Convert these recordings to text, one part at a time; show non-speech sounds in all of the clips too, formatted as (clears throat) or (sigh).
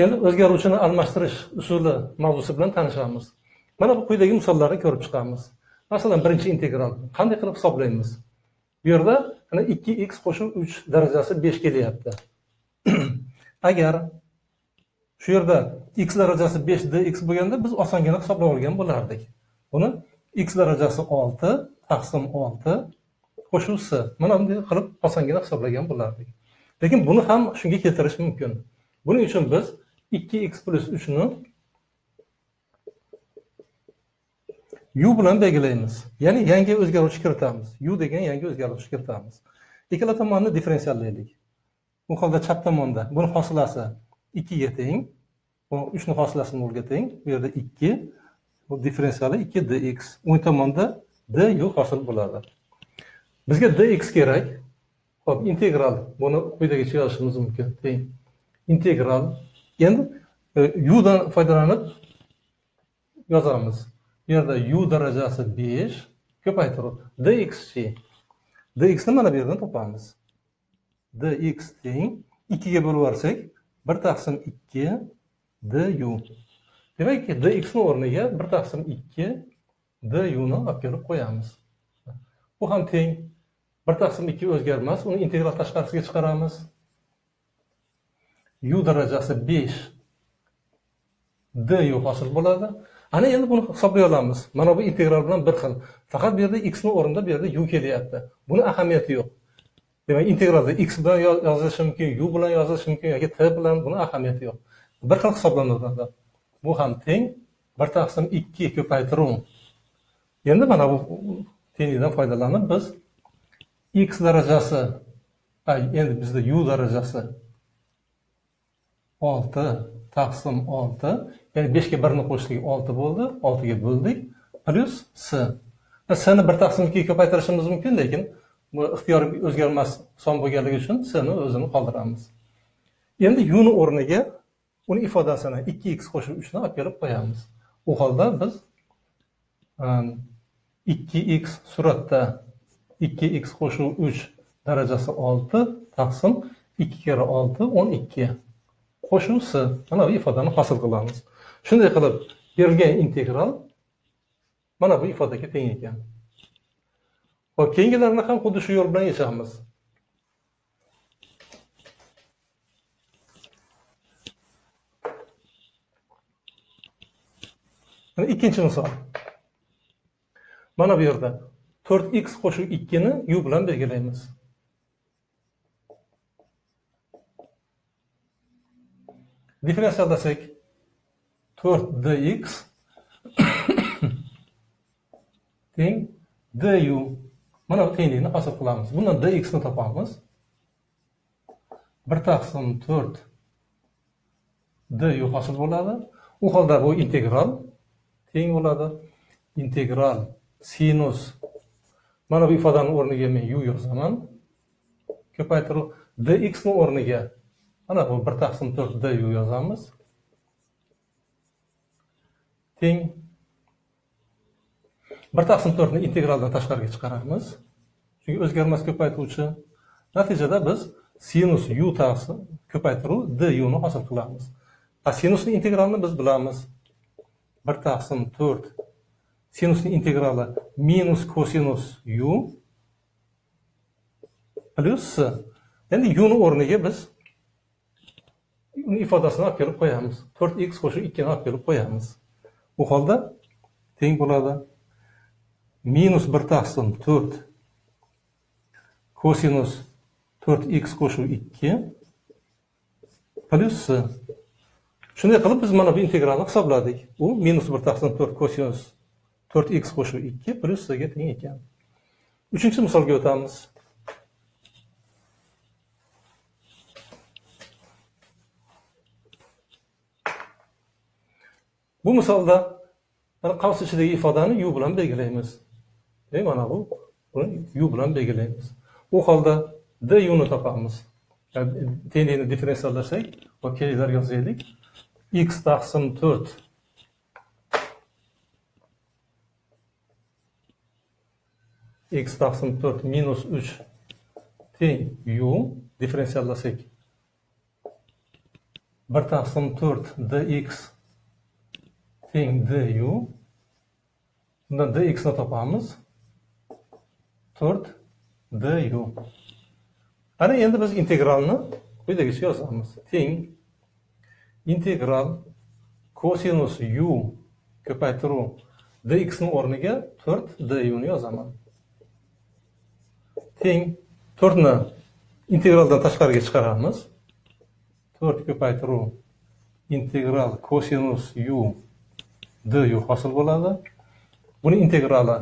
endi o'zgaruvchini almashtirish usuli mavzusi bilan tanishamiz. Mana bu quyidagi misollarni ko'rib chiqamiz. Masalan birinchi integral. Qanday qilib hisoblaymiz? Bu yerda mana ikki x qo'shib uch darajasi besh kelyapti. (clears throat) Agar shu yerda x darajasi besh dx bo'lganda biz osongina hisoblab olgan bo'lardik. Buni x darajasi olti taqsim olti qo'shuv s mana bunday qilib osongina hisoblagan bo'lardik. Lekin buni ham shunga keltirish mumkin. Buning uchun biz ikki x plyus uchni u bilan belgilaymiz. Ya'ni yangi o'zgaruvchi kiritamiz. u degan yangi o'zgaruvchi kiritamiz. Ikkala tomonni differensiallaylik u holda chap tomonda buni hosilasi ikkiga teng uchni hosilasi nolga teng bu yerda ikki bu differensiali ikki dx. O'ng tomonda d u hosil bo'ladi. Bizga dx kerak. Ho'p integral. Buni quyidagicha yozishimiz mumkin. Teng. Integral endi e, u dan foydalanib yozamiz. Bu yerda u darajasi besh ko'paytiruv dxchi dxni mana bu yerdan topamiz. Dx teng ikkiga bo'lib yuborsak bir taqsim ikki du demakki dxni o'rniga bir taqsim ikki duni olib kelib qo'yamiz. Bu ham teng. Bir taqsim ikki o'zgarmas uni integral tashqarisiga chiqaramiz. U darajasi besh du hosil bo'ladi. Ana endi buni hisoblay olamiz. Mana bu integral bilan bir xil. Faqat bu yerda xni o'rnida bu yerda u kelyapti. Buni ahamiyati yo'q. Demak integralda x bilan yozilishi mumkin u bilan yozilishi mumkin yoki t bilan buni ahamiyati yo'q. Bir xil hisoblanadi bu ham teng bir taqsim ikki ko'paytiruv endi mana bu tenglikdan foydalanib biz x darajasi endi bizda u darajasi olti taqsim olti ya'ni beshga birni qo'shdik olti bo'ldi oltiga bo'ldik plyus s. Sni bir taqsim ikkiga ko'paytirishimiz mumkin lekin bu ixtiyor o'zgarmas son bo'lganligi uchun sni o'zini qoldiramiz. Endi yuni o'rniga uni ifodasini ikki x qo'shib uchni olib kelib qo'yamiz. U holda biz ehm, ikki x suratda ikki x qo'shuv uch darajasi olti taqsim ikki kira olti o'n ikki. Qo'shuv mana bu ifodani hosil qilamiz. Shunday qilib berilgan integral mana bu ifodaga teng ekan hop keyingilarini ham xuddi shu yo'l bilan yechamiz. Mana ikkinchi misol. Mana bu yerda to'rt x qo'shib ikkini u bilan belgilaymiz. Differensiyallasak to'rt dx teng (coughs) du mana bu tenglikni hosil qilamiz. Bundan dxni topamiz. Bir taqsim to'rt du hosil bo'ladi. U holda bu integral teng bo'ladi. Integral sinus. Mana bu ifodani o'rniga men u yozaman. Ko'paytiruv dxni o'rniga mana bu bir taqsim to'rt u yozamiz. Teng. Bir taqsim to'rtni integraldan tashqariga chiqaramiz. Chunki o'zgarmas ko'paytuvchi natijada biz sinus u taqsim ko'paytiruv duni hosil qilamiz. A sinusni integralini biz bilamiz. Bir taqsim to'rt. Sinusni integrali minus kosinus u plyus s. Endi uni o'rniga biz uni ifodasini olib kelib qo'yamiz. To'rt x qo'shib ikkini olib kelib qo'yamiz. Bu holda teng bo'ladi. Minus bir taqsim to'rt kosinus to'rt x qo'shuv ikki plyus shunday qilib biz mana bu integralni hisobladik. U minus bir taqsim to'rt kosinus to'rt x qo'shuv ikki plyus sga teng ekan. Uchinchi misolga o'tamiz. Bu misolda mana qavs ichidagi ifodani u bilan belgilaymiz e mana bu? Buni u bilan belgilaymiz u holda d uni topamiz tenglikni differensiyallasak va yozaylik x taqsim to'rt x taqsim to'rt minus uch teng u differensiyallasak bir taqsim to'rt dx teng du bundan dx ni topamiz. To'rt du ana endi biz integralni quyidagicha yozamiz. Teng integral kosinus u ko'paytiruv dx ni o'rniga to'rt du ni yozaman. Teng to'rtni integraldan tashqariga chiqaramiz. To'rt ko'paytiruv integral kosinus u du hosil bo'ladi. Buni integrali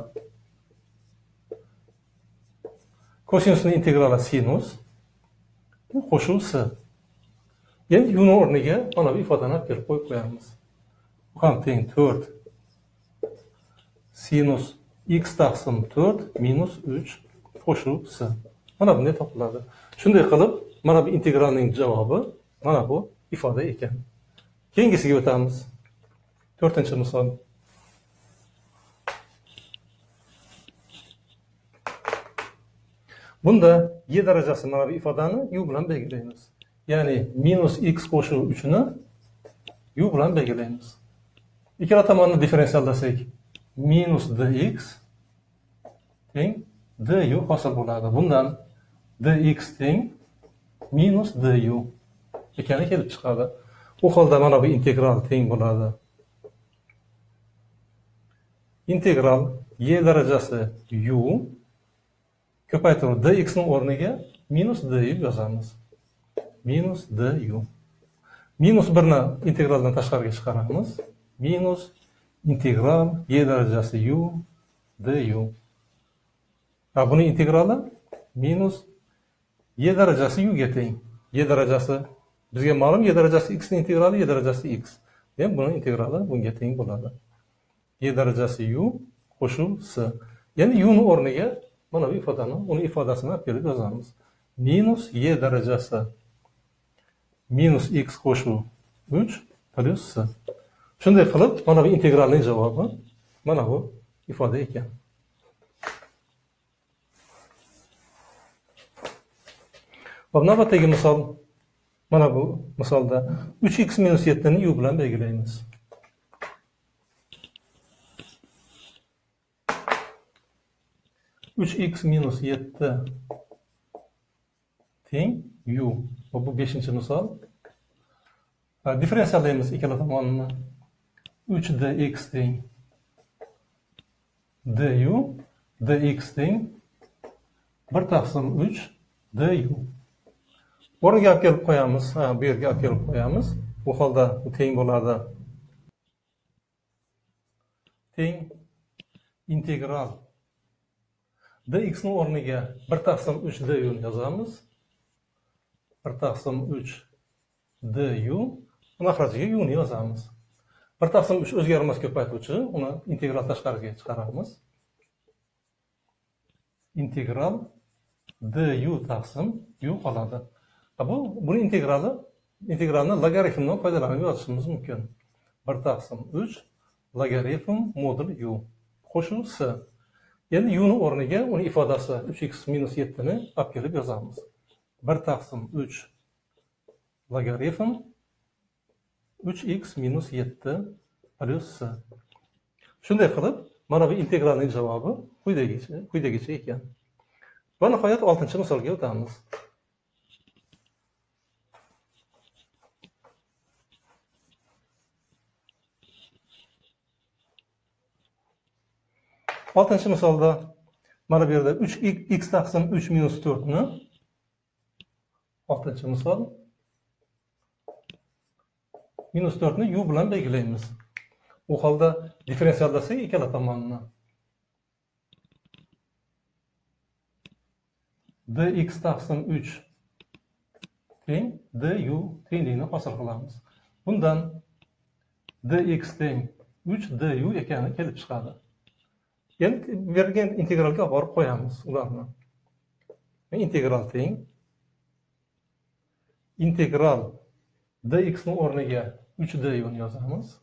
kosinusni integrali sinus qo'shuv s. Endi yuni o'rniga mana bu ifodani olib kelib qo'yib qo'yamiz. Bu ham teng to'rt. Sinus x taqsim to'rt minus uch qo'shuv s. Mana bunday topiladi. Shunday qilib mana bu integralning javobi mana bu ifoda ekan. Keyingisiga o'tamiz. To'rtinchi misol bunda y darajasi mana bu ifodani u bilan belgilaymiz ya'ni minus x qo'shuv uchni u bilan belgilaymiz ikkala tomonni differensiallasak minus dx teng du hosil bo'ladi bundan dx teng minus du ekani kelib chiqadi u holda mana bu integral teng bo'ladi integral y darajasi u ko'paytiruv dx ni o'rniga minus d deb yozamiz. Minus du minus birni integraldan tashqariga chiqaramiz. Minus integral y darajasi u du va buni integrali minus y darajasi uga teng. Y darajasi bizga ma'lum y darajasi x ni integrali y darajasi x. Demak buni integrali bunga teng bo'ladi. E darajasi u qo'shuv s. Ya'ni u ni o'rniga mana bu ifodani uni ifodasini olib kelib yozamiz. Minus y darajasi. Minus x qo'shuv uch plyus s. Shunday qilib mana bu integralning javobi mana bu ifoda ekan. Hop, navbatdagi misol mana bu misolda 3x minus 7 ni u bilan belgilaymiz. Uch x minus yetti teng u. Va bu beshinchi misol differensiallaymiz ikkala tomonini uch dx teng du dx teng bir taqsim uch du o'rniga olib kelib qo'yamiz bu yerga olib kelib qo'yamiz bu holda teng bo'ladi teng integral. Dx ning o'rniga 1 taqsim 3 du ni yozamiz. 1 taqsim 3 du mahrajiga u ni yozamiz. 1 taqsim 3 o'zgarmas ko'paytuvchi uni integral tashqariga chiqaramiz. Integral du taqsim u qoladi. Bu buni integrali integralni logaritmdan foydalanib yozishimiz mumkin. 1 taqsim 3 logarifm modul u. Qo'shuv s. endi uni o'rniga uni ifodasi uch x minus yettini olib kelib yozamiz. Bir taqsim uch logaritm uch x minus yetti plyus s. Shunday qilib mana bu integralning javobi quyidagicha quyidagicha ekan. Va nihoyat oltinchi misolga o'tamiz. Oltinchi misolda mana bu yerda uch x taqsim uch minus to'rtni. Oltinchi misol. Minus to'rtni u bilan belgilaymiz. U holda differensiallasak ikkala tomonini. Dx taqsim uch teng du tenglikni hosil qilamiz. Bundan dx teng uch du ekani kelib chiqadi. Endi berilgan integralga olib borib qo'yamiz ularni. Integral teng. Integral dx ni o'rniga uch d ni yozamiz.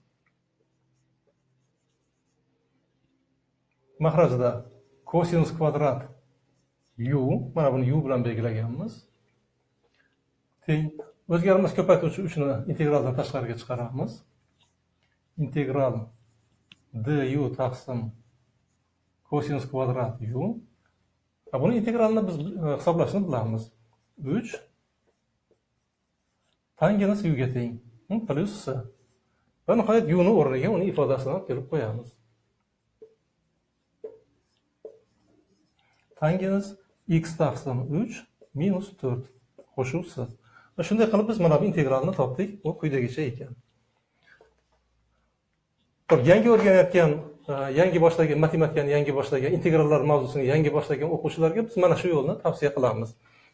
Mahrajda kosinus kvadrat u mana buni u bilan belgilaganmiz. Teng. O'zgarmas ko'paytiruvchi uchni integraldan tashqariga chiqaramiz. Integral du taqsim kosinus kvadrat u buni integralini biz э, hisoblashni bilamiz. Uch tangens uga teng. Plyus s va nihoyat uni o'rniga uni ifodasini olib kelib qo'yamiz. Tangens x taqsim uch minus to'rt. Qo'shuv s va shunday qilib biz mana bu integralni topdik u quyidagicha ekan. Yangi o'rganayotgan Э, yangi boshlagan matematikani yangi boshlagan integrallar mavzusini yangi boshlagan o'quvchilarga biz mana shu yo'lni tavsiya qilamiz.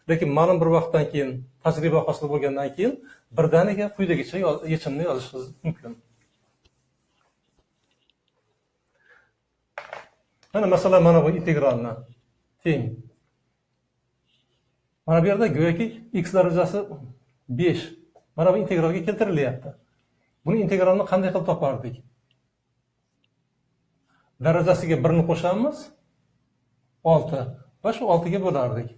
Lekin ma'lum bir vaqtdan keyin tajriba hosil bo'lgandan keyin birdaniga quyidagicha yechimni yozishingiz mumkin. Mana masalan mana bu integralni. Teng. Mana bu yerda go'yoki x darajasi besh. Mana bu integralga keltirilyapti. Buni integralni qanday qilib topardik? Darajasiga birni qo'shamiz. Olti. Va shu oltiga bo'lardik.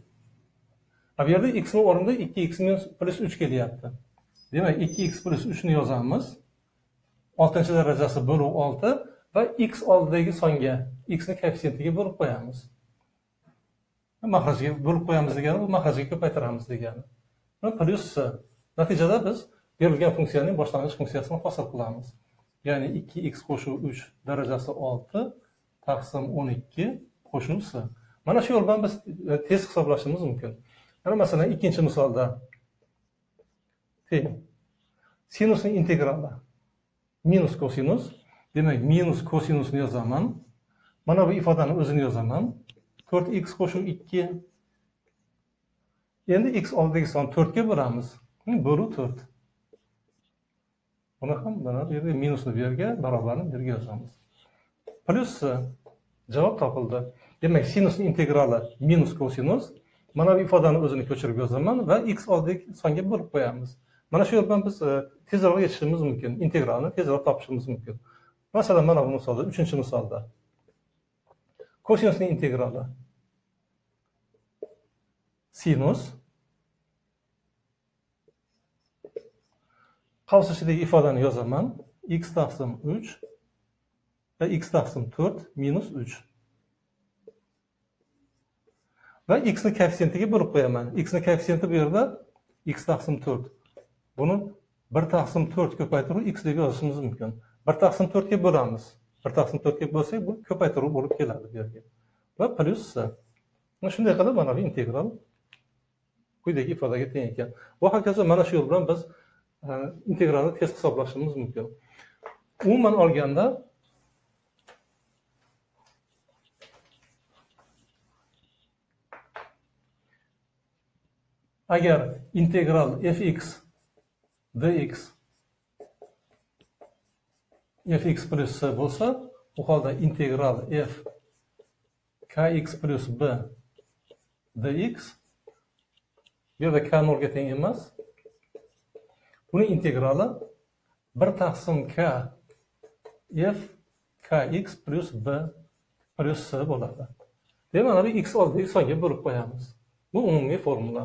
Bu yerda xni o'rnida ikki x minus plyus uch kelyapti. Demak ikki x plyus uchni yozamiz. Oltinchi darajasi bo'luv olti va x oldidagi songa xni koeffitsiyentiga bo'lib qo'yamiz. Mahrajga bo'lib qo'yamiz degani bu mahrajga ko'paytiramiz degani. Plyus natijada biz berilgan funksiyaning boshlang'ich funksiyasini hosil qilamiz. Ya'ni ikki x qo'shuv uch darajasi olti taqsim o'n ikki qo'shuv s mana shu yo'l bilan biz e, tez hisoblashimiz mumkin. Mana masalan ikkinchi misolda. Teng. Sinusning integrali. Minus kosinus. Demak minus kosinusni yozaman. Mana bu ifodani o'zini yozaman. To'rt x qo'shuv ikki. Endi x oldidagi son to'rtga bo'lamiz bo'luv to'rt. Buni ham mana bu yerga minusni bu yerga barobarni bu yerga yozamiz plyus e, javob topildi. Demak sinusni integrali minus kosinus mana bu ifodani o'zini ko'chirib yozaman va x oldik songa bo'lib qo'yamiz. Mana shu yo'l bilan biz e, tezroq yetishimiz mumkin integralni tezroq topishimiz mumkin. Masalan mana bu misolda uchinchi misolda. Kosinusning integrali sinus qavs ichidagi ifodani yozaman. X taqsim uch va x taqsim to'rt minus uch. Va x ni koeffitsiyentiga bo'lib qo'yaman. X ni koeffitsiyenti bu yerda x taqsim to'rt. Buni bir taqsim to'rt ko'paytiruv x deb yozishimiz mumkin. Bir taqsim to'rtga bo'lamiz. Bir taqsim to'rtga bo'lsak bu ko'paytiruv bo'lib keladi bu yerga. Va plyus shunday qilib mana bu integral quyidagi ifodaga teng ekan. Va hokazo mana shu yo'l bilan biz integralni tez hisoblashimiz mumkin. Umuman olganda agar integral fx dx fx plyus c bo'lsa u holda integral f kx plyus b dx bu yerda k nolga teng emas buni integrali bir taqsim k f kx plyus b plyus c bo'ladi. Demak mana bu x oldidagi songa bo'lib qo'yamiz. Bu umumiy formula.